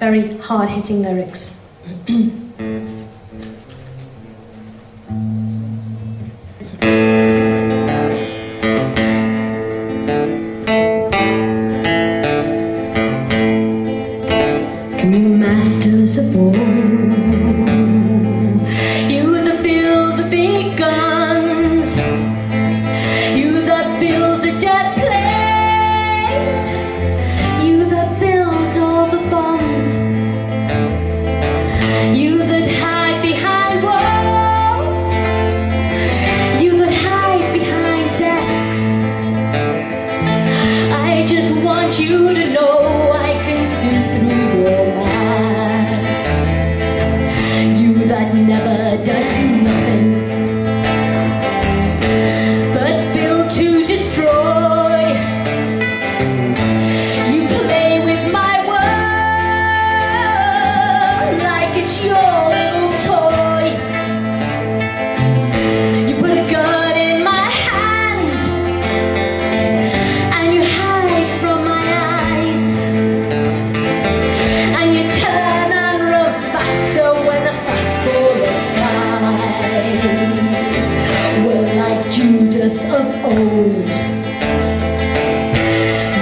very hard hitting lyrics. Judas of old.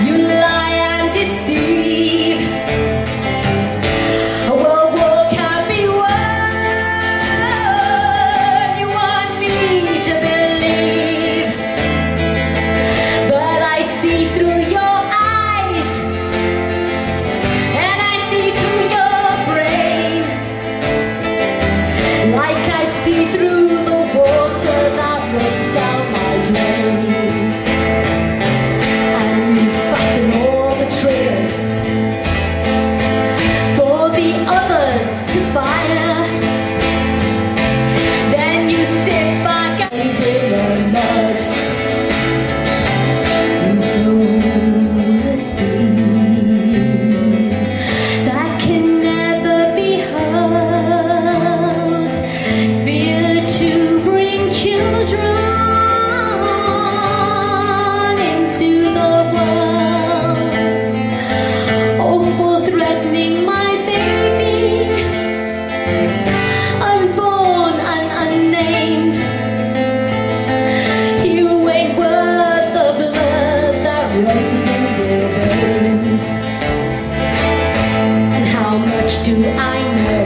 You lie and deceive. War can be won. You want me to believe. But I see through your eyes. And I see through your brain. Like I see through the water morning.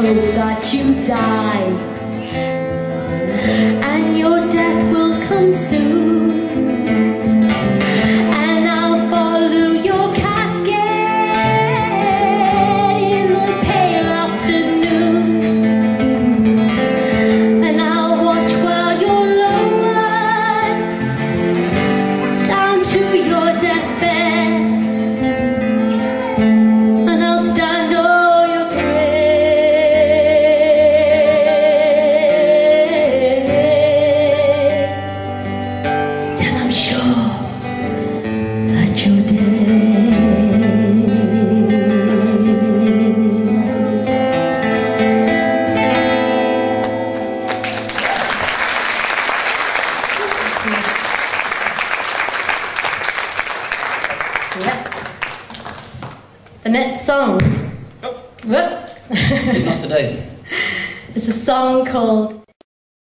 hope that you die. And your death will come soon. The next song. Oh. It's not today. it's a song called